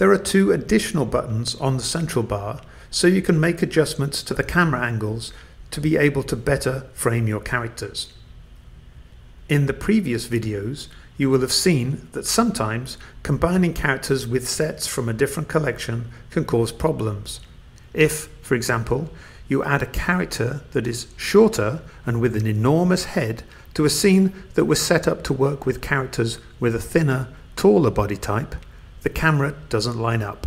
There are two additional buttons on the central bar so you can make adjustments to the camera angles to be able to better frame your characters. In the previous videos, you will have seen that sometimes combining characters with sets from a different collection can cause problems. If, for example, you add a character that is shorter and with an enormous head to a scene that was set up to work with characters with a thinner, taller body type, the camera doesn't line up.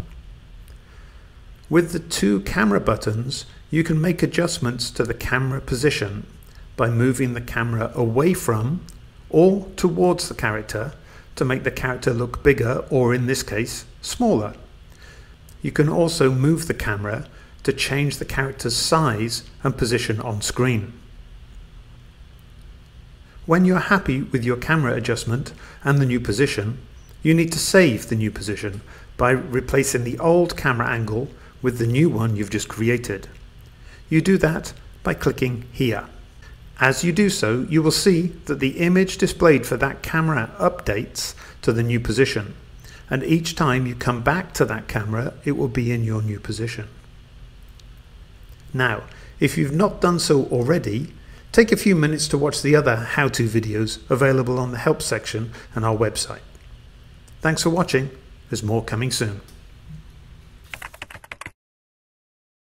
With the two camera buttons, you can make adjustments to the camera position by moving the camera away from or towards the character to make the character look bigger or in this case smaller. You can also move the camera to change the character's size and position on screen. When you're happy with your camera adjustment and the new position, you need to save the new position by replacing the old camera angle with the new one you've just created. You do that by clicking here. As you do so, you will see that the image displayed for that camera updates to the new position. And each time you come back to that camera, it will be in your new position. Now, if you've not done so already, take a few minutes to watch the other how-to videos available on the help section on our website. Thanks for watching. There's more coming soon.